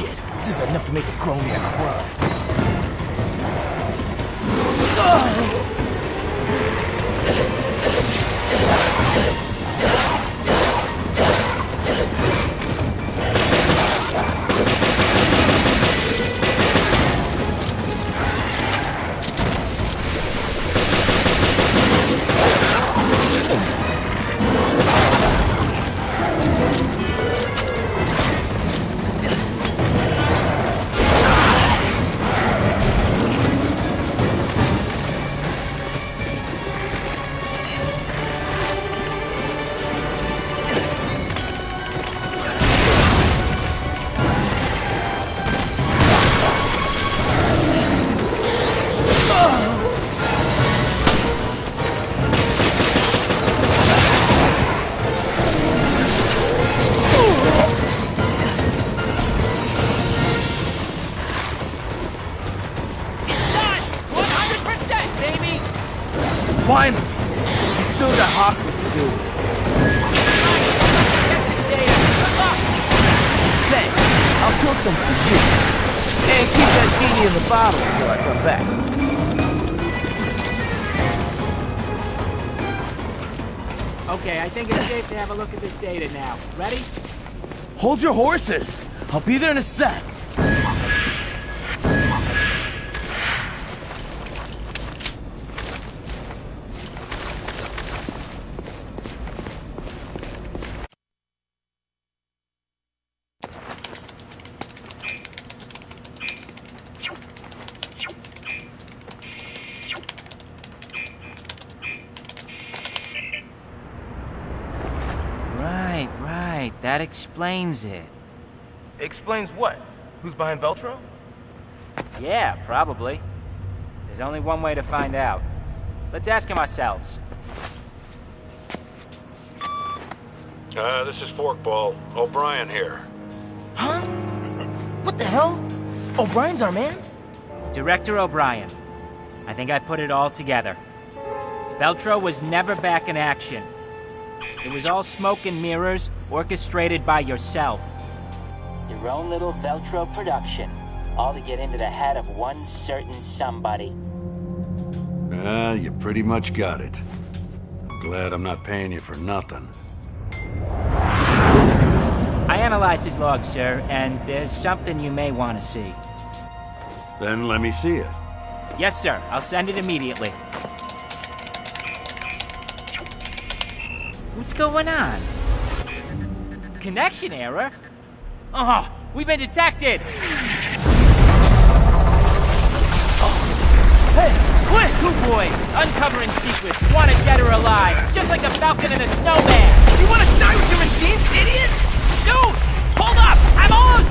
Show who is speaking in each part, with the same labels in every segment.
Speaker 1: Shit, this is enough to make a grown man cry. Finally! We still got hostiles to deal with.
Speaker 2: Get this data. Good luck.
Speaker 1: Thanks. I'll kill some for you. And keep that genie in the bottle until I come back.
Speaker 2: Okay, I think it's safe to have a look at this data now. Ready?
Speaker 1: Hold your horses. I'll be there in a sec.
Speaker 3: That explains it.
Speaker 1: Explains what? Who's behind Veltro?
Speaker 3: Yeah, probably. There's only one way to find out. Let's ask him ourselves.
Speaker 4: Uh, this is Forkball. O'Brien here.
Speaker 1: Huh? What the hell? O'Brien's our man?
Speaker 3: Director O'Brien. I think I put it all together. Veltro was never back in action. It was all smoke and mirrors, orchestrated by yourself. Your own little Veltro production. All to get into the head of one certain somebody.
Speaker 4: Well, you pretty much got it. I'm glad I'm not paying you for nothing.
Speaker 3: I analyzed his log, sir, and there's something you may want to see.
Speaker 4: Then let me see it.
Speaker 3: Yes, sir. I'll send it immediately. What's going on? Connection error? Oh, we've been detected!
Speaker 1: Hey, Quint!
Speaker 3: Two boys, uncovering secrets, wanted dead or alive, just like the Falcon and the Snowman!
Speaker 1: You wanna die with your machines, idiot?
Speaker 3: Dude! Hold up! I'm on!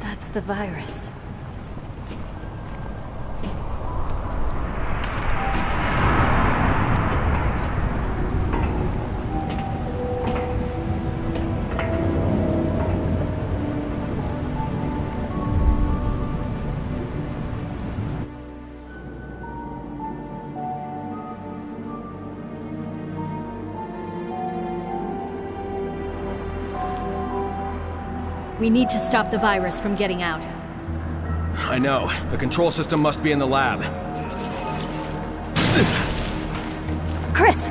Speaker 5: That's the virus. We need to stop the virus from getting out.
Speaker 6: I know. The control system must be in the lab.
Speaker 5: Chris!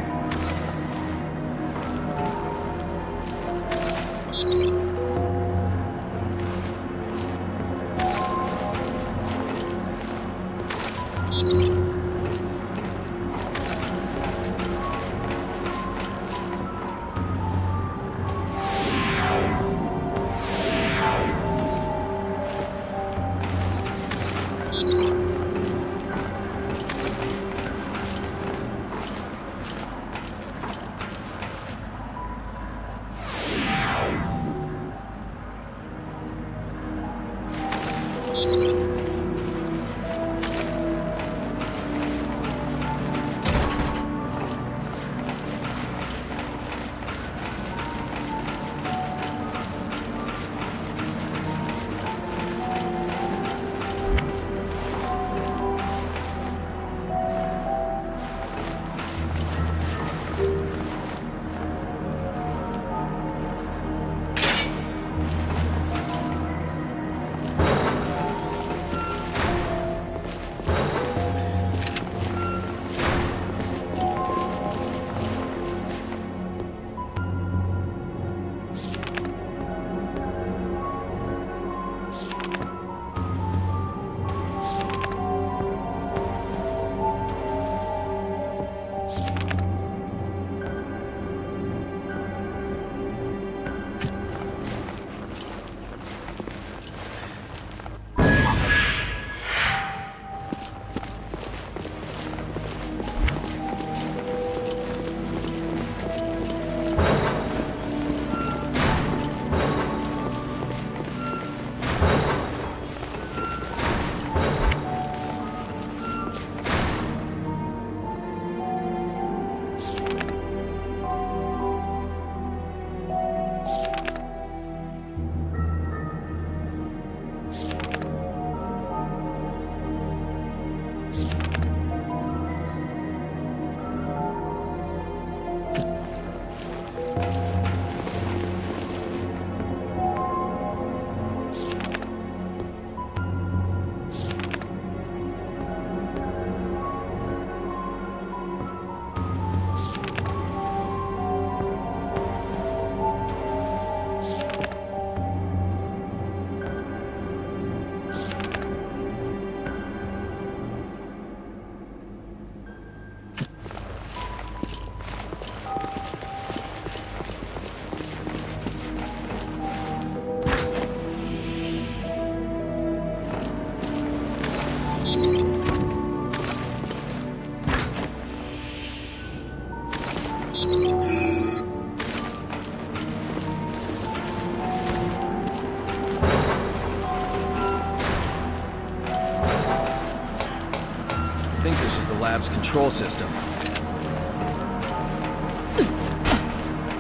Speaker 6: Control system.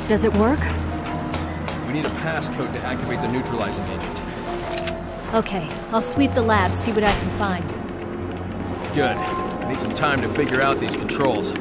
Speaker 5: Does it work?
Speaker 6: We need a passcode to activate the neutralizing agent.
Speaker 5: Okay, I'll sweep the lab, see what I can find.
Speaker 6: Good. I need some time to figure out these controls.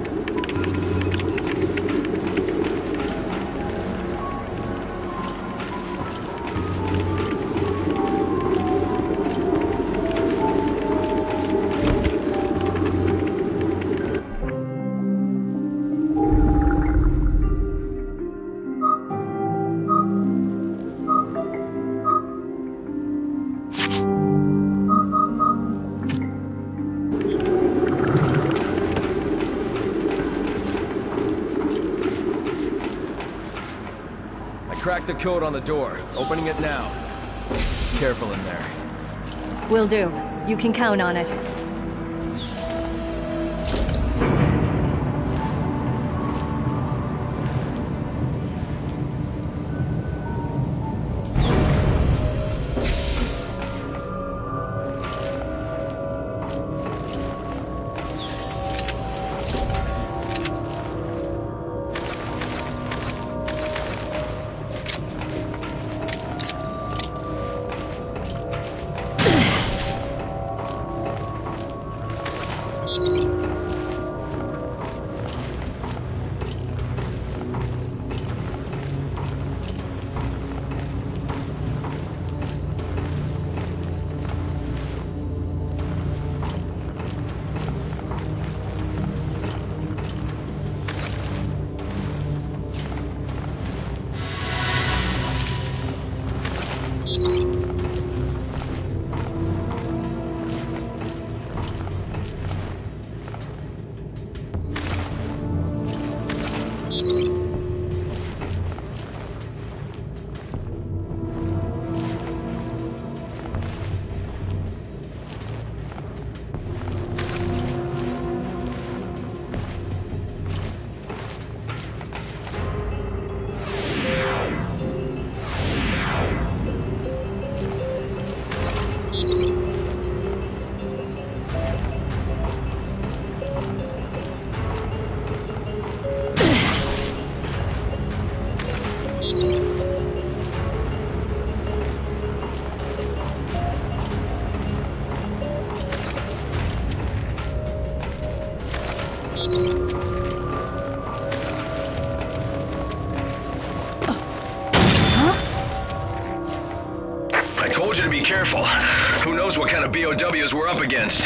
Speaker 7: The code on the door. Opening it now. Careful in there.
Speaker 5: Will do. You can count on it.
Speaker 6: Told you to be careful. Who knows what kind of BOWs we're up against.